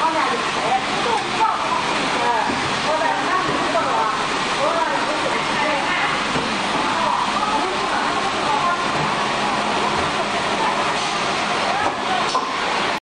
Có ra.